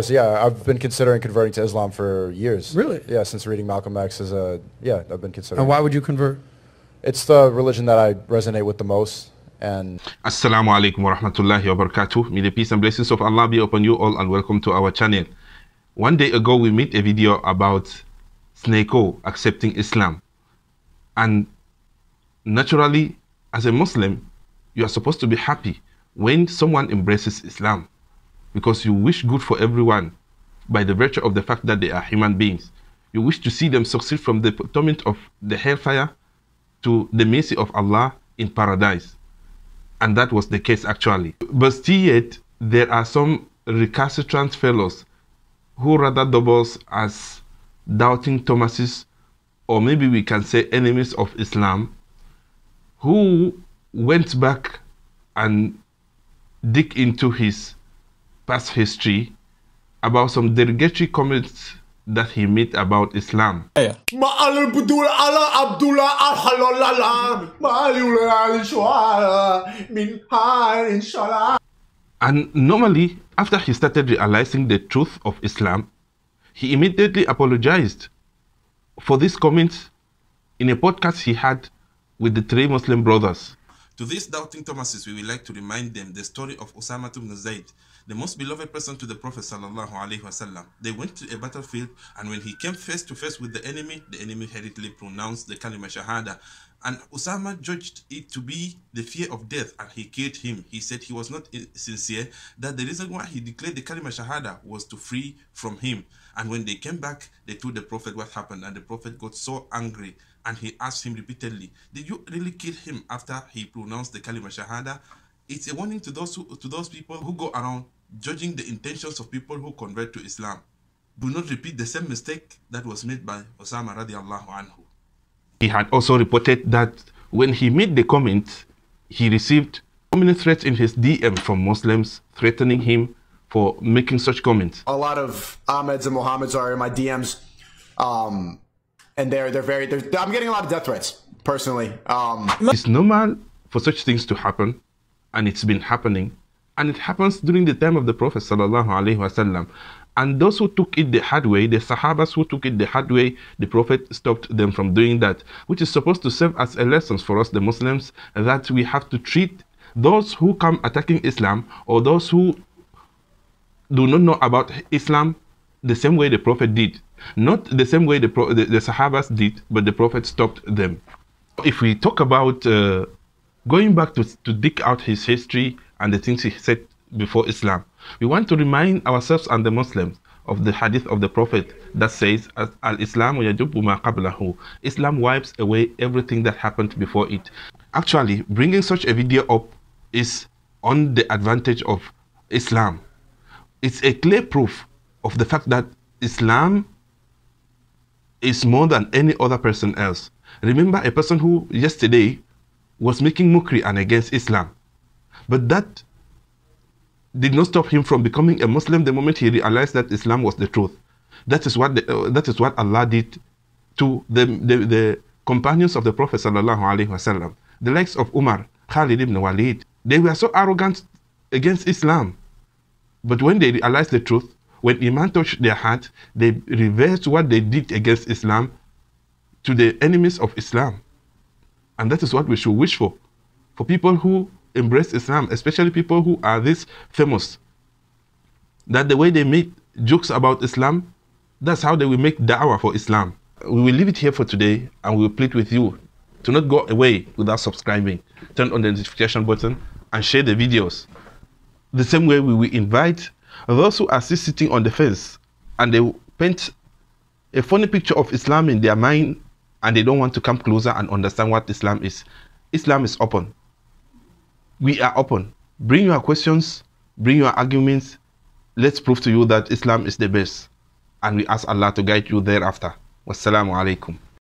So yeah, I've been considering converting to Islam for years. Really? Yeah, since reading Malcolm X as a yeah, I've been considering. And why would you convert? It's the religion that I resonate with the most, and Assalamu alaikum wa rahmatullahi wa barakatuh. May the peace and blessings of Allah be upon you all and welcome to our channel. One day ago we made a video about SNEAKO accepting Islam. And naturally, as a Muslim, you are supposed to be happy when someone embraces Islam because you wish good for everyone by the virtue of the fact that they are human beings. You wish to see them succeed from the torment of the hellfire to the mercy of Allah in paradise. And that was the case actually. But still yet, there are some recalcitrant fellows who rather doubles as doubting Thomases, or maybe we can say enemies of Islam, who went back and dig into his past history about some derogatory comments that he made about Islam. Yeah. And normally, after he started realizing the truth of Islam, he immediately apologized for these comments in a podcast he had with the three Muslim brothers. To these doubting Thomases, we would like to remind them the story of Osama ibn Zayd, the most beloved person to the Prophet sallallahu alaihi wasallam. They went to a battlefield, and when he came face to face with the enemy, the enemy hurriedly pronounced the kalima shahada. And Osama judged it to be the fear of death, and he killed him. He said he was not eh, sincere, that the reason why he declared the kalima shahada was to free from him. And when they came back, they told the Prophet what happened, and the Prophet got so angry and he asked him repeatedly, Did you really kill him after he pronounced the kalima shahada? It's a warning to those who, to those people who go around judging the intentions of people who convert to Islam. Do not repeat the same mistake that was made by Osama radiallahu anhu. He had also reported that when he made the comment, he received many threats in his DM from Muslims threatening him for making such comments. A lot of Ahmeds and Mohammeds are in my DMs, um, and they're they're very. They're, I'm getting a lot of death threats personally. Um, It's normal for such things to happen, and it's been happening, and it happens during the time of the Prophet sallallahu alaihi wasallam. And those who took it the hard way, the Sahabas who took it the hard way, the Prophet stopped them from doing that, which is supposed to serve as a lesson for us, the Muslims, that we have to treat those who come attacking Islam or those who do not know about Islam the same way the Prophet did. Not the same way the, Pro- the, the Sahabas did, but the Prophet stopped them. If we talk about uh, going back to, to dig out his history and the things he said before Islam, we want to remind ourselves and the Muslims of the hadith of the Prophet that says, Al Islam qablahu. Islam wipes away everything that happened before it. Actually, bringing such a video up is on the advantage of Islam. It's a clear proof of the fact that Islam is more than any other person else. Remember a person who yesterday was making mockery and against Islam. But that did not stop him from becoming a Muslim the moment he realized that Islam was the truth. That is what, the, uh, that is what Allah did to the, the, the companions of the Prophet wasallam. The likes of Umar, Khalid ibn Walid, they were so arrogant against Islam. But when they realized the truth, when Iman touched their heart, they reversed what they did against Islam to the enemies of Islam. And that is what we should wish for. For people who embrace Islam, especially people who are this famous, that the way they make jokes about Islam, that's how they will make da'wah for Islam. We will leave it here for today and we will plead with you to not go away without subscribing. Turn on the notification button and share the videos. The same way we will invite those who are still sitting on the fence and they paint a funny picture of Islam in their mind and they don't want to come closer and understand what Islam is. Islam is open. We are open. Bring your questions, bring your arguments. Let's prove to you that Islam is the best. And we ask Allah to guide you thereafter. Wassalamu alaikum.